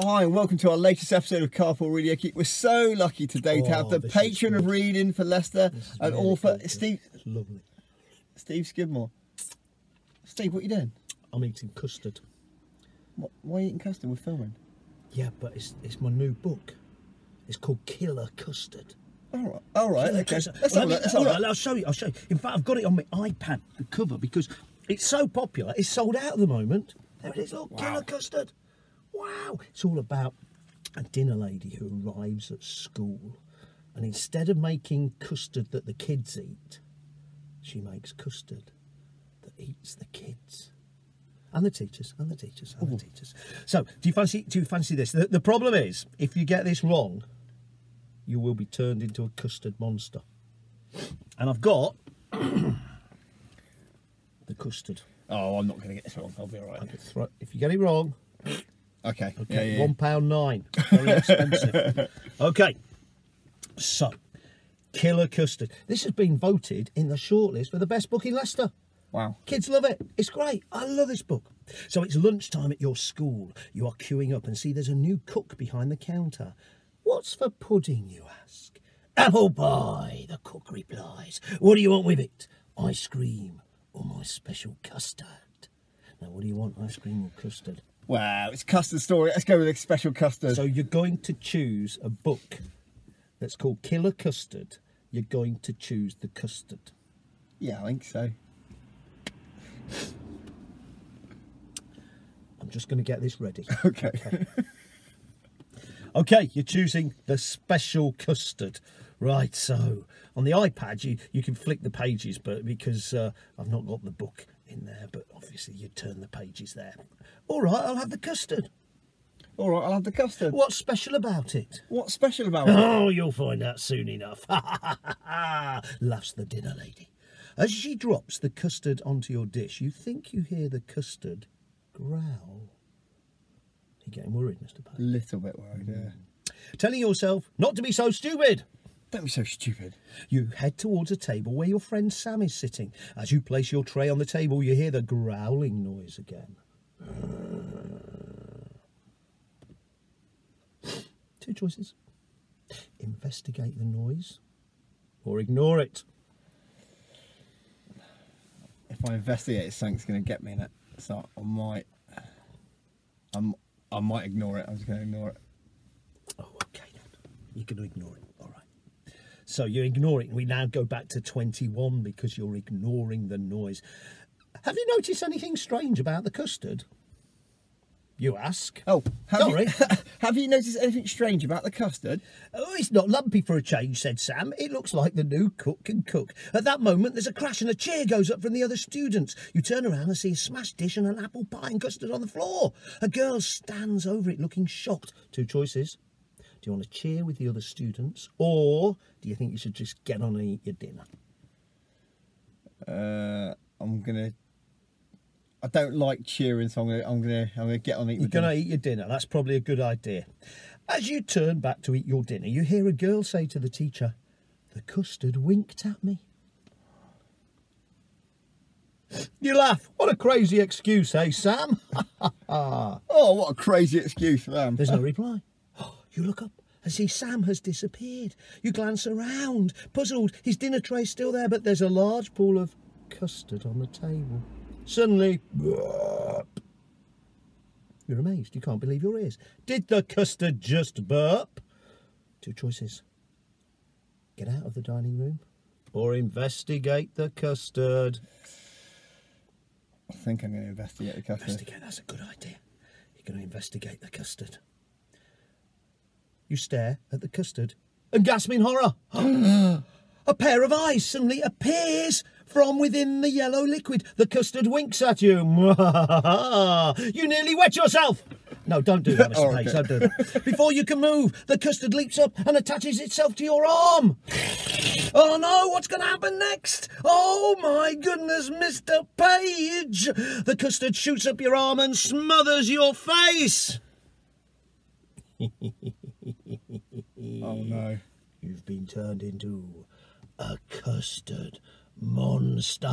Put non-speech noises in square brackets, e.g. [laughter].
Hi, and welcome to our latest episode of Carpool Readeoke. We're so lucky today to have Oh, the patron of reading for Leicester and really author good. Steve It's lovely. Steve Skidmore. Steve, what are you doing? I'm eating custard. What, why are you eating custard? We're filming. Yeah, but it's it's my new book. It's called Killer Custard. All right, all right, Killer okay. Custard. Let's Well, have a let look. me- Let's have right. I'll show you. I'll show you. In fact, I've got it on my iPad, the cover, because it's so popular. It's sold out at the moment. There it is. Look, Killer Custard. Wow! It's all about a dinner lady who arrives at school, and instead of making custard that the kids eat, she makes custard that eats the kids. And the teachers, and the teachers, and the mm. teachers. So, do you fancy? Do you fancy this? The, the problem is, if you get this wrong, you will be turned into a custard monster. And I've got [coughs] the custard. Oh, I'm not going to get this wrong. I'll be all right. If you get it wrong, Okay. okay, Yeah, yeah, one pound nine, very expensive. [laughs] okay, so killer custard. This has been voted in the shortlist for the best book in Leicester. Wow. Kids love it. It's great. I love this book. So it's lunchtime at your school. You are queuing up and see there's a new cook behind the counter. What's for pudding, you ask? Apple pie, the cook replies. What do you want with it? Ice cream or my special custard? Now, what do you want, ice cream or custard? Wow, it's custard story. Let's go with a special custard. So you're going to choose a book that's called Killer Custard. You're going to choose the custard. yeah, I think so. I'm just going to get this ready. [laughs] Okay. Okay, you're choosing the special custard. Right, so on the iPad you, you can flick the pages, but because uh, I've not got the book in there, but obviously you'd turn the pages there. All right, I'll have the custard. all right, I'll have the custard. What's special about it? What's special about [laughs] it? Oh, you'll find out soon enough. Laughs the dinner lady. As she drops the custard onto your dish, you think you hear the custard growl. You're getting worried, Mr. Page. little bit worried, yeah. Mm. Telling yourself not to be so stupid. Don't be so stupid. You head towards a table where your friend Sam is sitting. As you place your tray on the table, you hear the growling noise again. [sighs] Two choices investigate the noise or ignore it. If I investigate it, something's going to get me in it. So I might, I'm, I might ignore it. I'm just going to ignore it. Oh, okay then. You're going to ignore it. So you ignore it. We now go back to 21 because you're ignoring the noise. Have you noticed anything strange about the custard? You ask. Oh, have Sorry. you, [laughs] have you noticed anything strange about the custard? Oh, it's not lumpy for a change, said Sam. It looks like the new cook can cook. At that moment, there's a crash and a cheer goes up from the other students. You turn around and see a smashed dish and an apple pie and custard on the floor. A girl stands over it looking shocked. Two choices. Do you want to cheer with the other students, or do you think you should just get on and eat your dinner? Uh, I'm gonna. I don't like cheering, so I'm gonna. I'm gonna. I'm gonna get on it. You're going to eat your dinner. That's probably a good idea. As you turn back to eat your dinner, you hear a girl say to the teacher, The custard winked at me. You laugh. What a crazy excuse, eh, Sam? [laughs] Oh, what a crazy excuse them. There's no reply. You look up and see Sam has disappeared. You glance around, puzzled. His dinner tray's still there, but there's a large pool of custard on the table. Suddenly, burp. You're amazed. You can't believe your ears. Did the custard just burp? Two choices. Get out of the dining room or investigate the custard. I think I'm gonna investigate the custard. Investigate, that's a good idea. You're going to investigate the custard. You stare at the custard and gasp in horror. [gasps] a pair of eyes suddenly appears from within the yellow liquid. The custard winks at you. [laughs] you nearly wet yourself. No, don't do that, Mr. [laughs] Oh, Page. Don't do that. Before you can move, the custard leaps up and attaches itself to your arm. Oh no, what's going to happen next? Oh my goodness, Mr. Page! The custard shoots up your arm and smothers your face. [laughs] Oh mm. no. You've been turned into a custard monster.